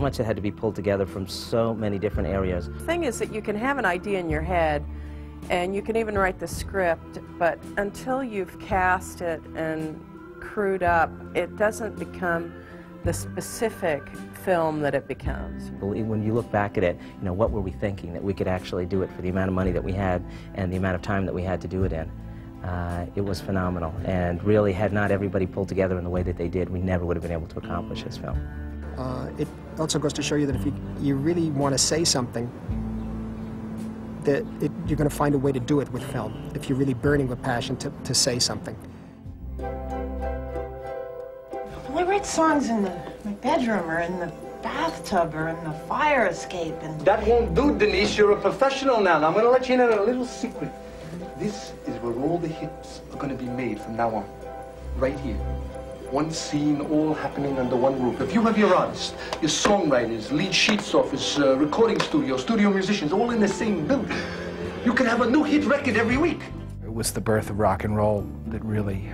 much it had to be pulled together from so many different areas. The thing is that you can have an idea in your head and you can even write the script, but until you've cast it and crewed up, it doesn't become the specific film that it becomes. When you look back at it, you know, what were we thinking that we could actually do it for the amount of money that we had and the amount of time that we had to do it in? Uh, it was phenomenal, and really, had not everybody pulled together in the way that they did, we never would have been able to accomplish this film. Uh, it also goes to show you that if you, you really want to say something, that it, you're going to find a way to do it with film, if you're really burning with passion to, to say something. I write songs in the, my bedroom or in the bathtub or in the fire escape and... That won't do, Denise. You're a professional now. now I'm going to let you in on a little secret. This is where all the hits are going to be made from now on. Right here. One scene, all happening under one roof. If you have your artists, your songwriters, lead sheets office, uh, recording studio, studio musicians, all in the same building, you can have a new hit record every week. It was the birth of rock and roll that really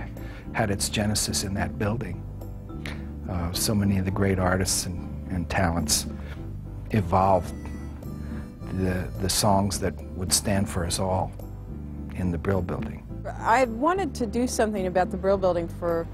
had its genesis in that building. Uh, so many of the great artists and, and talents evolved the, the songs that would stand for us all in the Brill Building. I wanted to do something about the Brill Building for,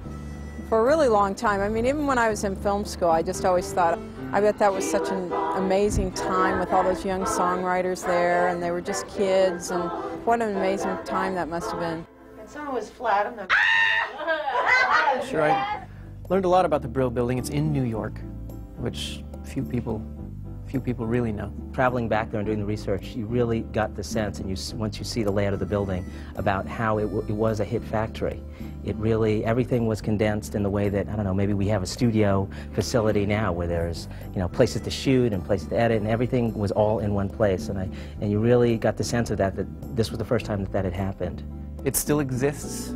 for a really long time. I mean, even when I was in film school, I just always thought, I bet that was such an amazing time with all those young songwriters there, and they were just kids, and what an amazing time that must have been. And some was flat on the... Ah! Sure, I learned a lot about the Brill Building. It's in New York, which few people few people really know. Traveling back there and doing the research, you really got the sense, and you, once you see the layout of the building, about how it, it was a hit factory. It really, everything was condensed in the way that, I don't know, maybe we have a studio facility now where there's, you know, places to shoot and places to edit, and everything was all in one place. And, I, and you really got the sense of that, that this was the first time that that had happened. It still exists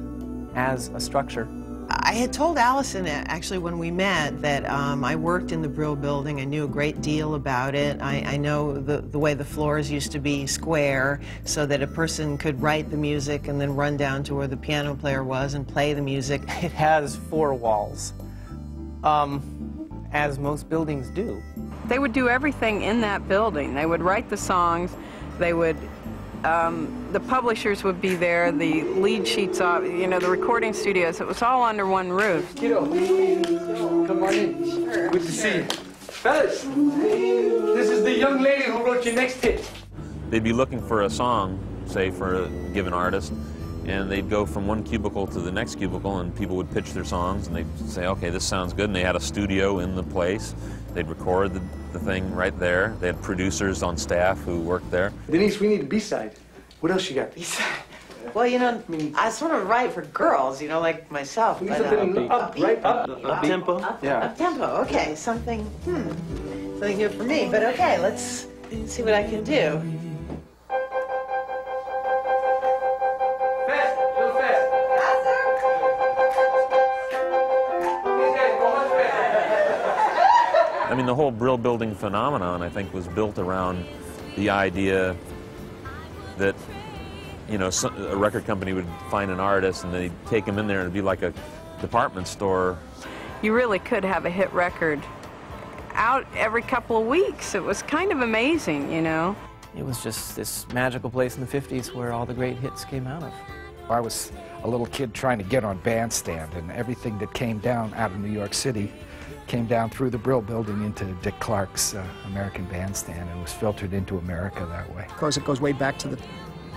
as a structure. I had told Allison, actually, when we met, that um, I worked in the Brill Building. I knew a great deal about it. I, I, know the, the way the floors used to be square so that a person could write the music and then run down to where the piano player was and play the music. It has four walls, um, as most buildings do. They would do everything in that building. They would write the songs, they would um, the publishers would be there, the lead sheets, off, you know, the recording studios. It was all under one roof. Kiddo, come on in. Sure, Good to sure. see you. Fellas, this is the young lady who wrote your next hit. They'd be looking for a song, say, for a given artist, and they'd go from one cubicle to the next cubicle, and people would pitch their songs, and they'd say, okay, this sounds good, and they had a studio in the place. They'd record the, the thing right there. They had producers on staff who worked there. Denise, we need a B-side. What else you got? B-side? Well, you know, I sort of write for girls, you know, like myself. But, uh, up, right? Up, up, up tempo. Up, yeah. Up tempo. Okay, something. Hmm, something good for me. But okay, let's see what I can do. I mean, the whole Brill building phenomenon, I think, was built around the idea that, you know, a record company would find an artist and they'd take him in there and it'd be like a department store. You really could have a hit record out every couple of weeks. It was kind of amazing, you know. It was just this magical place in the 50s where all the great hits came out of. I was a little kid trying to get on bandstand, and everything that came down out of New York City came down through the Brill building into Dick Clark's uh, American Bandstand and was filtered into America that way. Of course, it goes way back to the,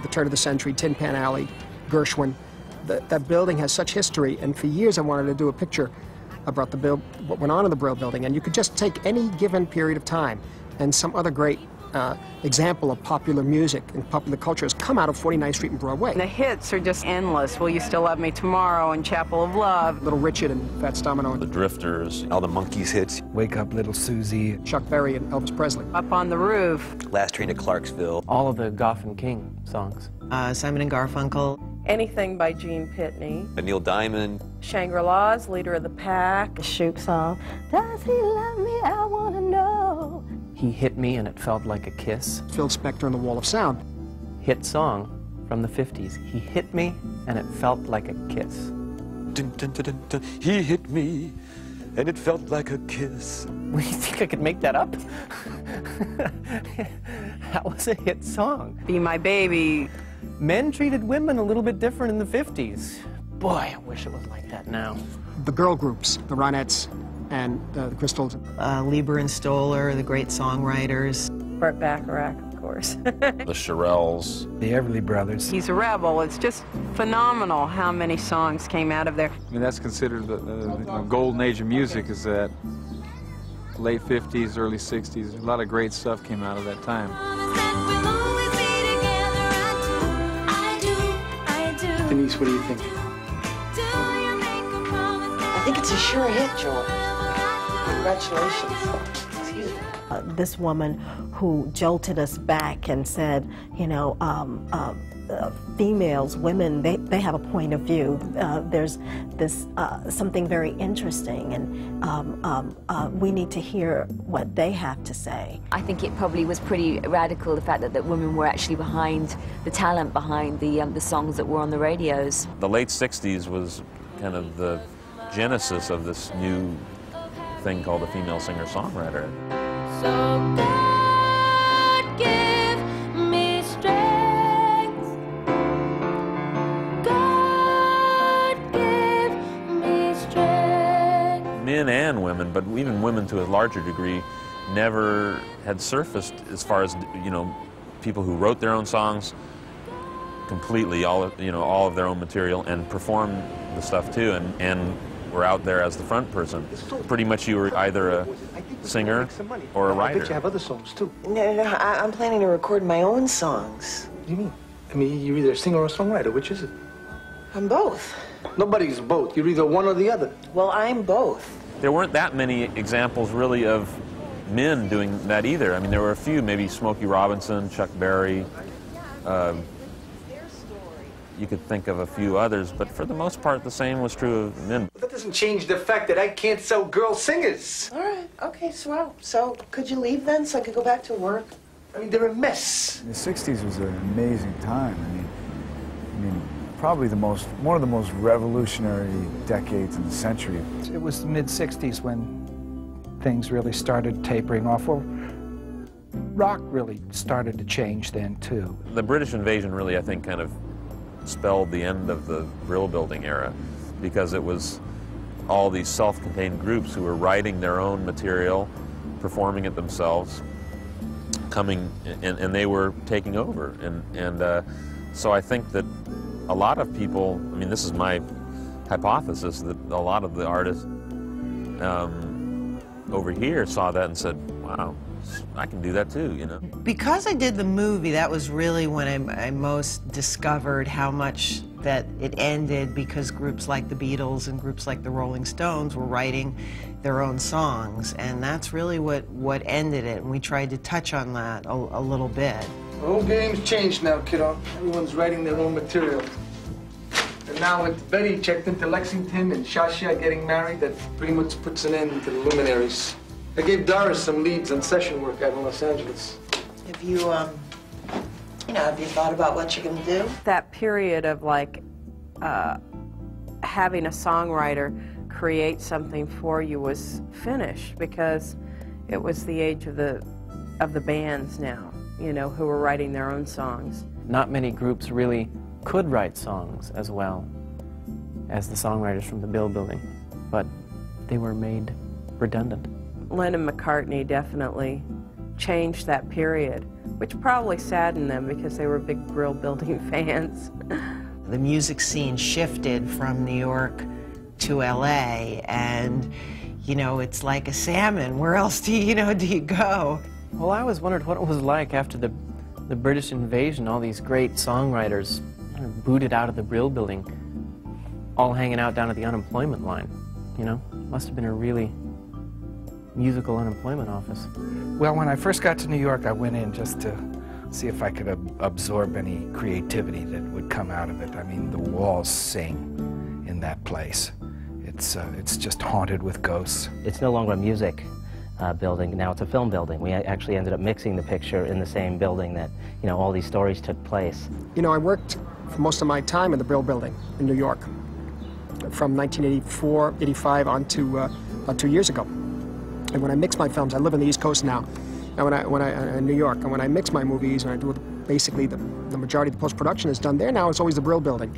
the turn of the century, Tin Pan Alley, Gershwin. The, that building has such history, and for years I wanted to do a picture about the build, what went on in the Brill building, and you could just take any given period of time and some other great uh, example of popular music and popular culture has come out of 49th Street and Broadway. The hits are just endless. Will You Still Love Me Tomorrow and Chapel of Love. Little Richard and Fats Domino. The Drifters. All the Monkees hits. Wake Up Little Susie. Chuck Berry and Elvis Presley. Up on the Roof. Last Train to Clarksville. All of the Goffin and King songs. Uh, Simon and Garfunkel. Anything by Gene Pitney. Neil Diamond. Shangri-Las Leader of the Pack. The Shoop song. Does he love me? I want to know. He hit me and it felt like a kiss. Phil Spector and the Wall of Sound. Hit song from the 50s. He hit me and it felt like a kiss. Dun, dun, dun, he hit me and it felt like a kiss. What, do you think I could make that up? that was a hit song. Be My Baby. Men treated women a little bit different in the 50s. Boy, I wish it was like that now. The girl groups, the Ronettes and uh, the Crystals. Uh, Leiber and Stoller, the great songwriters. Burt Bacharach, of course. The Shirelles. The Everly Brothers. He's a rebel. It's just phenomenal how many songs came out of there. I mean, that's considered the, the you know, golden age of music. Is that late '50s, early '60s? A lot of great stuff came out of that time. Denise, what do you think? I think it's a sure hit, Joel. Congratulations. Excuse me. Uh, this woman who jolted us back and said, you know, um, uh, uh, females, women, they, they have a point of view. Uh, there's this uh, something very interesting, and um, um, uh, we need to hear what they have to say. I think it probably was pretty radical the fact that, that women were actually behind the talent behind the um, the songs that were on the radios. The late 60s was kind of the genesis of this new thing called a female singer-songwriter. So God give me strength. God give me strength. Men and women, but even women to a larger degree, never had surfaced as far as you know, people who wrote their own songs completely, all of, you know, all of their own material and performed the stuff too, and and were out there as the front person. Pretty much, you were either a singer or a writer. I bet you have other songs too. No, no, I, I'm planning to record my own songs. What do you mean? I mean, you're either a singer or a songwriter. Which is it? I'm both. Nobody's both. You're either one or the other. Well, I'm both. There weren't that many examples really of men doing that either. I mean, there were a few, maybe Smokey Robinson, Chuck Berry. Um, you could think of a few others, but for the most part, the same was true of men. But that doesn't change the fact that I can't sell girl singers. All right. Okay, swell. So, could you leave then so I could go back to work? I mean, they're a mess. The 60s was an amazing time. I mean, I mean, probably the most, one of the most revolutionary decades in the century. It was the mid 60s when things really started tapering off. Well, rock really started to change then, too. The British invasion really, I think, kind of spelled the end of the Brill Building era because it was all these self-contained groups who were writing their own material, performing it themselves, coming, and, and they were taking over. And, and uh, so I think that a lot of people, I mean, this is my hypothesis, that a lot of the artists um, over here saw that and said, wow, I can do that too, you know. Because I did the movie, that was really when I, I, most discovered how much that it ended because groups like the Beatles and groups like the Rolling Stones were writing their own songs, and that's really what, what ended it, and we tried to touch on that a, a little bit. The whole game's changed now, kiddo. Everyone's writing their own material. And now with Betty checked into Lexington and Shasha getting married, that pretty much puts an end to the luminaries. I gave Doris some leads on session work out in Los Angeles. Have you, um, you know, have you thought about what you're going to do? That period of like uh, having a songwriter create something for you was finished because it was the age of the of the bands now, you know, who were writing their own songs. Not many groups really could write songs as well as the songwriters from the Brill Building, but they were made redundant. Lennon McCartney definitely changed that period, which probably saddened them because they were big Brill Building fans. the music scene shifted from New York to LA, and you know, it's like a salmon. Where else do you, you know do you go? Well, I always wondered what it was like after the the British invasion. All these great songwriters kind of booted out of the Brill Building, all hanging out down at the unemployment line. You know, must have been a really musical unemployment office. Well, when I first got to New York, I went in just to see if I could ab absorb any creativity that would come out of it. I mean, the walls sing in that place. It's, uh, it's just haunted with ghosts. It's no longer a music uh, building, now it's a film building. We actually ended up mixing the picture in the same building that, you know, all these stories took place. You know, I worked for most of my time in the Brill Building in New York. From 1984, 85 on to uh, about two years ago. And when I mix my films, I live on the East Coast now, and when I when I uh, in New York, and when I mix my movies and I do basically the, the majority of the post production is done there now. It's always the Brill Building.